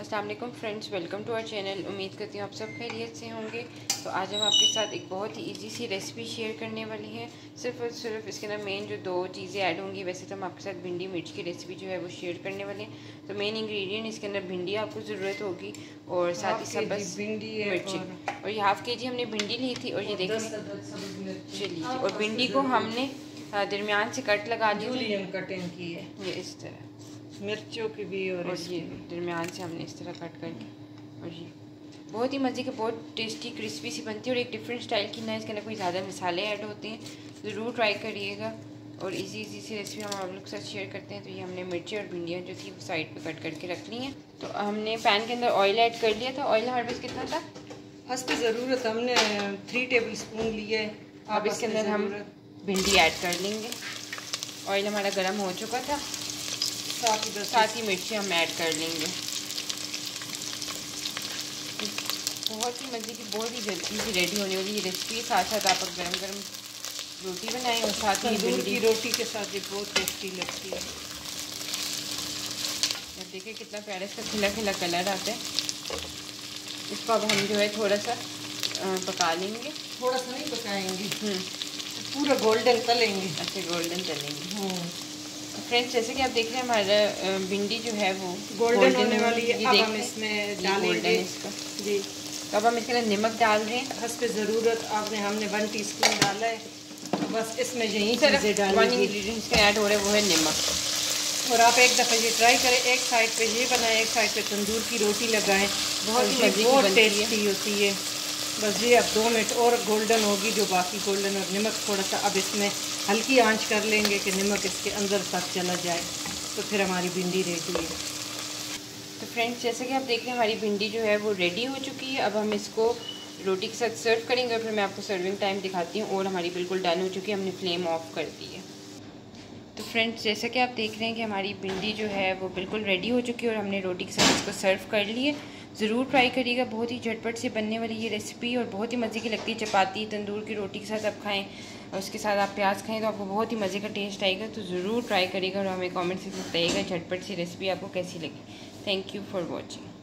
वालेकुम friends welcome to our channel. उम्मीद करती हूँ आप सब खैरियत से होंगे। तो आज हम आपके साथ एक बहुत ही इजी सी रेसिपी शेयर करने वाली हैं। सिर्फ़ और सिर्फ़ इसके अंदर मेन जो दो चीज़ें ऐड होंगी वैसे तो हम आपके साथ भिंडी मिर्च की रेसिपी जो है वो शेयर करने वाले हैं। तो मेन इंग्रेडिएंट इसके अंदर भिंडी आपको ज़रूरत होगी और साथ ही साथ बस भिंडी मिर्ची। और ये हाफ़ के जी हमने भिंडी ली थी और ये देखें चलिए और भिंडी को हमने दरमियान से कट लगा दी कटिंग की है। ये इस तरह। मिर्चों की भी और, और ये दरमियान से हमने इस तरह कट करके और ये बहुत ही मज़े के बहुत टेस्टी क्रिस्पी सी बनती है और एक डिफरेंट स्टाइल की ना इसके अंदर कोई ज़्यादा मसाले ऐड होते हैं। ज़रूर ट्राई करिएगा और इजी इजी सी रेसिपी हम आप लोग के साथ शेयर करते हैं। तो ये हमने मिर्ची और भिंडियाँ जो थी वो साइड पे कट करके रख ली हैं। तो हमने पैन के अंदर ऑयल ऐड कर लिया था। ऑयल हमारे पास कितना था? हंसपे ज़रूरत हमने थ्री टेबल स्पून लिए अब इसके अंदर हम भिंडी ऐड कर लेंगे। ऑयल हमारा गर्म हो चुका था। साथ ही साथ ही मिर्ची हम ऐड कर लेंगे। बहुत ही मज़े की बहुत ही जल्दी से रेडी होने वाली ये रेसिपी साथ साथ आप गर्म गर्म रोटी बनाएँ और साथ ही भिंडी। रोटी के साथ ये बहुत टेस्टी लगती है। अब देखिए कितना प्यारा इसका खिला खिला कलर आता है। इसको अब हम जो है थोड़ा सा पका लेंगे। थोड़ा सा नहीं पकाएँगे। हम्म। पूरा गोल्डन तलेंगे। अच्छा गोल्डन तलेंगे। हम्म। फ्रेंड्स जैसे कि आप देख रहे हैं हमारा भिंडी जो है वो गोल्डन होने वाली है। अब हम इसमें डालेंगे। इसका। जी। तो अब हम इसके अंदर नमक डाल रहे हैं। हंस पे ज़रूरत आपने हमने वन टीस्पून डाला है। तो बस इसमें यही चीज़ें डालेंगे। इसका ऐड हो रहा है वो है नमक। और आप एक दफ़ा ये ट्राई करें एक साइड पे ये बनाएँ एक साइड पे तंदूर की रोटी लगाएँ। बहुत ही बहुत टेस्टी होती है। बस ये अब दो मिनट और गोल्डन होगी जो बाकी गोल्डन और नमक थोड़ा सा अब इसमें हल्की आँच कर लेंगे कि नमक इसके अंदर तक चला जाए। तो फिर हमारी भिंडी रेडी है। तो फ्रेंड्स जैसे कि आप देख रहे हैं, हमारी भिंडी जो है वो रेडी हो चुकी है। अब हम इसको रोटी के साथ सर्व करेंगे और फिर मैं आपको सर्विंग टाइम दिखाती हूँ और हमारी बिल्कुल डन हो चुकी है। हमने फ्लेम ऑफ़ कर दी है। तो फ्रेंड्स जैसा कि आप देख रहे हैं कि हमारी भिंडी जो है वो बिल्कुल रेडी हो चुकी है और हमने रोटी के साथ इसको सर्व कर लिए ज़रूर ट्राई करिएगा। बहुत ही झटपट से बनने वाली ये रेसिपी और बहुत ही मज़े की लगती है चपाती, तंदूर की रोटी के साथ आप खाएँ, उसके साथ आप प्याज खाएँ तो आपको बहुत ही मज़े का टेस्ट आएगा। तो ज़रूर ट्राई करिएगा और हमें कॉमेंट से बताइएगा झटपट सी रेसिपी आपको कैसी लगी। Thank you for watching